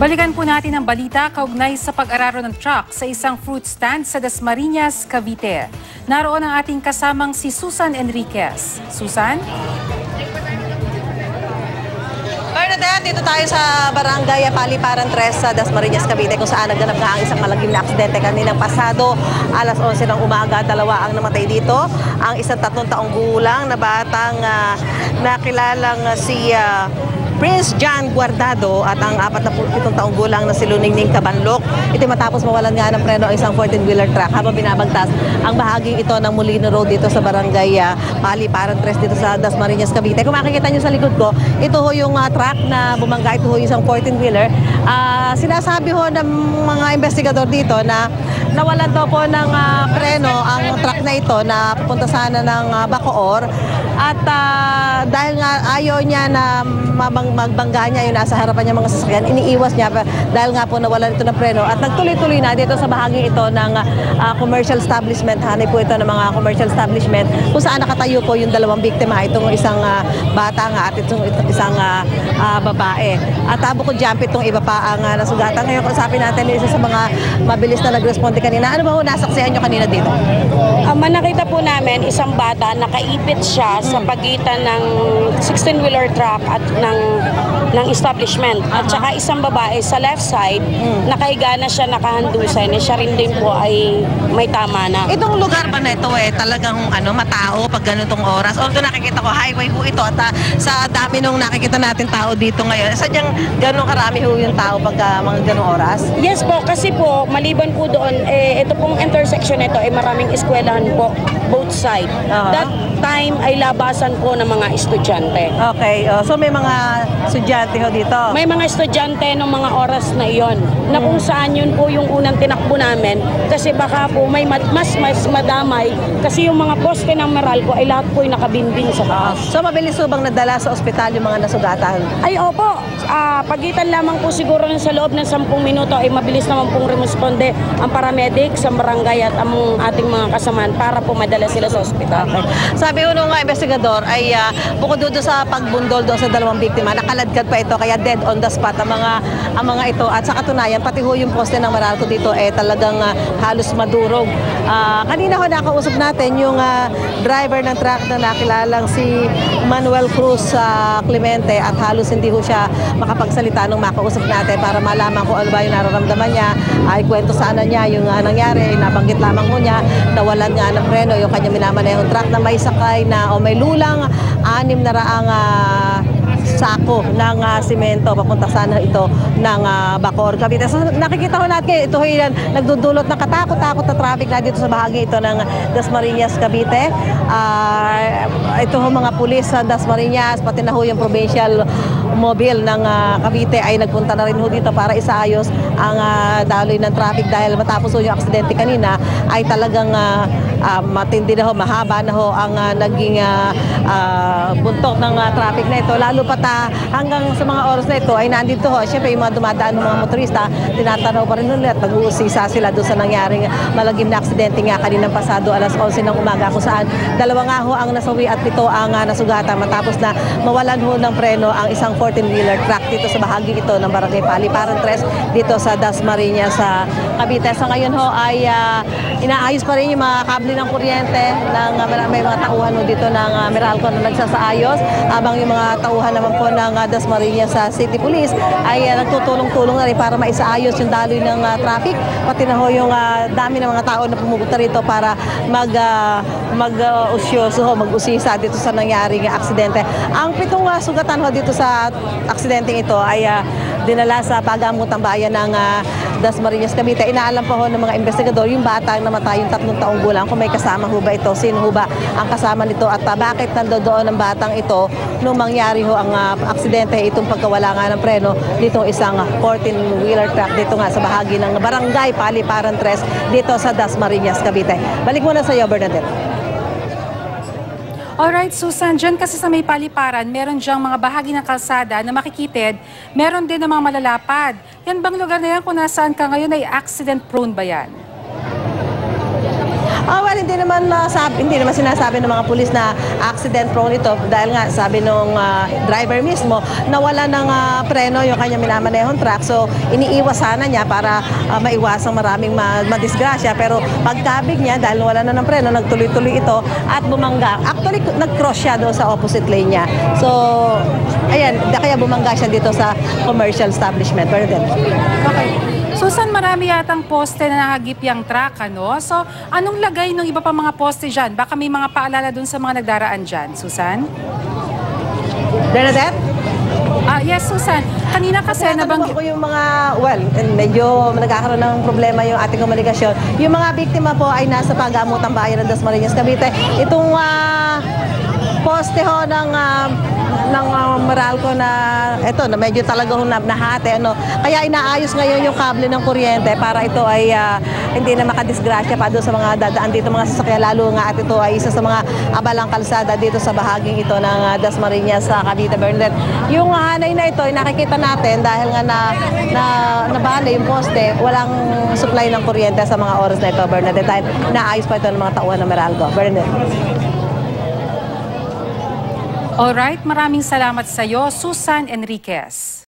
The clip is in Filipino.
Balikan po natin ang balita kaugnay sa pag-araro ng truck sa isang fruit stand sa Dasmariñas, Cavite. Naroon ang ating kasamang si Susan Enriquez. Susan? Bernadette, dito tayo sa Barangay Paliparan 3 sa Dasmariñas, Cavite kung saan nagganap nga ang isang malagim na aksidente kaninang pasado. Alas 11 ng umaga, dalawa ang namatay dito. Ang isang tatlong taong gulang na batang uh, nakilalang si uh, Prince John Guardado at ang 47 taong gulang na si Luningning Cabanlok. Ito matapos mawalan nga ng preno ang isang 14-wheeler truck habang binabagtas ang bahaging ito ng Molino Road dito sa barangay uh, Paliparan 3 dito sa Dasmariñas, Cavite. Kung makikita nyo sa likod ko, ito ho yung uh, truck na bumangga. Ito ho yung isang 14-wheeler. Uh, sinasabi ho ng mga investigador dito na nawalan daw po ng uh, preno ang truck na ito na pupunta sana ng uh, Bacoor at uh, dahil nga ayaw niya na magbangga niya yung nasa harapan niya mga sasakyan, iniiwas niya dahil nga po nawalan ito ng preno. At nagtuloy-tuloy na dito sa bahagi ito ng uh, commercial establishment. Hanay po ito ng mga commercial establishment kung saan nakatayo po yung dalawang biktima. Itong isang uh, bata nga at itong, isang uh, uh, babae. At uh, bukod dyan, itong iba pa ang uh, nasugatan. Ngayon, kausapin natin isa sa mga mabilis na nag-responde kanina. Ano ba ho nasaksihan nyo kanina dito? Manakita po namin isang bata, nakaipit siya sa pagitan ng 16-wheeler truck at ng ng establishment. At saka isang babae sa left side, nakahiga na siya, nakahandusay na siya rin din po ay may tama na. Itong lugar ba na ito eh, talagang ano, matao pag ganitong oras? Although nakikita ko, highway ho ito at uh, sa dami nung nakikita natin tao dito ngayon, sadyang ganun karami ho yung tao pag uh, mga ganong oras? Yes po, kasi po, maliban po doon, eh, ito pong intersection nito ay maraming eskwelahan po, both side. Uh-huh. That time ay labasan po ng mga estudyante. Okay, oh, so may mga estudyante ho dito? May mga estudyante ng mga oras na iyon na kung saan yun po yung unang tinakbo namin kasi baka po may mas mas madamay kasi yung mga poste ng Meralco ay lahat po ay nakabinding sa taas. So mabilis po bang nadala sa ospital yung mga nasugatan? Ay opo, ah, pagitan lamang po siguro sa loob ng 10 minuto ay mabilis naman pong remusponde ang paramedic sa barangay at ang ating mga kasamaan para po madala sila sa ospital. Sabi ko nung investigador ay uh, bukod doon sa pagbundol doon sa dalawang biktima, nakaladkad pa ito kaya dead on the spot ang mga ang mga ito at sa katunayan pati ho yung poste ng Meralco dito eh talagang uh, halos madurog. Uh, kanina ho nakausap natin yung uh, driver ng truck na nakilalang si Manuel Cruz uh, Clemente at halos hindi ho siya makapagsalita nung makausap natin para malaman kung ano ba yung nararamdaman niya. Ay kwento sana niya yung uh, nangyari, nabanggit lamang ho niya, nawalan nga ng preno yung kanya minamanayang truck na may sakay na o may lulang anim na raang uh, sako ng uh, simento papunta sana ito ng uh, Bacoor, Cavite. So nakikita ko natin ito ay nagdudulot ng katakot-takot na traffic na dito sa bahagi ito ng Dasmariñas, Cavite. Uh, ito ho mga pulis sa Dasmariñas, pati na ho yung provincial mobile ng uh, Cavite ay nagpunta na rin ho dito para isaayos ang uh, daloy ng traffic dahil matapos ho yung aksidente kanina ay talagang uh, uh, matindi na ho, mahaba na ho ang uh, naging uh, uh, buntok ng uh, traffic na ito. Lalo pa ta hanggang sa mga oras na ito ay nandito ho. Siyempre yung mga dumadaan ng mga motorista, tinatanaw pa rin ulit. Nag-uusisa sila doon sa nangyaring malagim na aksidente nga kaninang pasado alas 11 ng umaga kung saan dalawa nga ho ang nasawi at pito ang uh, nasugatan matapos na mawalan ho ng preno ang isang 14-wheeler truck dito sa bahagi ito ng Barangay Paliparan 3 dito sa Dasmariñas sa Cavite. Sa ngayon ho ay uh, inaayos pa rin yung mga kable ng kuryente ng uh, may mga tauhan ho dito ng uh, Meralco na nagsasaayos habang yung mga tauhan naman po ng uh, Dasmariñas sa City Police ay uh, nagtutulong-tulong na rin para maisaayos yung daloy ng uh, traffic pati na ho yung uh, dami ng mga tao na pumupunta rito para mag uh, mag-usyoso uh, mag-usisa dito sa nangyaring aksidente. Ang pitong uh, sugatan ho dito sa aksidente ito ay uh, dinala sa pagamutang bayan ng uh, Dasmariñas, Cavite. Inaalam pa ho ng mga investigador yung bata na namatay yung tatlong taong gulang kung may kasama ho ba ito, sino ho ba ang kasama nito at uh, bakit nandoon ang batang ito nung mangyari ho ang uh, aksidente itong pagkawala nga ng preno ditong isang 14-wheeler truck dito nga sa bahagi ng Barangay Paliparan 3 dito sa Dasmariñas, Cavite. Balik muna sa iyo, Bernadette. Alright, Susan, dyan kasi sa may paliparan, meron diyang mga bahagi ng kalsada na makikitid, meron din ng mga malalapad. Yan bang lugar na yan kung nasaan ka ngayon ay accident prone ba yan? Ah, well, hindi naman masabi, hindi naman sinasabi ng mga pulis na accident prone ito dahil nga sabi nung ah, driver mismo nawala ng ah, preno yung kanya minamanehong truck. So, iniiwas sana niya para ah, maiwasang maraming ma- madisgrasya. Pero pagkabig niya dahil wala na ng preno, nagtuloy-tuloy ito at bumangga. Actually, nag-cross siya doon sa opposite lane niya. So, ayan, kaya bumangga siya dito sa commercial establishment. Pero din, Okay. Susan, marami yatang poste na nahagip yung truck, ano? So, anong lagay ng iba pa mga poste dyan? Baka may mga paalala dun sa mga nagdaraan dyan, Susan? Bernadette? Ah, yes, Susan. Kanina kasi Kaya nabanggit... ko yung mga, well, medyo nagkakaroon ng problema yung ating komunikasyon. Yung mga biktima po ay nasa pag-amutang bayan ng Dasmariñas, Cavite. Itong ah, poste ho ng ah, ng ah, Meralco na ito na medyo talaga ho na nahati ano. Kaya inaayos ngayon yung kable ng kuryente para ito ay ah, hindi na makadisgrasya pa doon sa mga dadaan dito mga sasakyan. Lalo nga at ito ay isa sa mga abalang kalsada dito sa bahaging ito ng ah, Dasmariñas sa Cavite Bernadette yung hanay na ito ay nakikita natin dahil nga na na nabali yung poste walang supply ng kuryente sa mga oras na ito Bernadette. Dahil naayos pa ito ng mga tauhan ng Meralco. Bernadette Alright, maraming salamat sa iyo, Susan Enriquez.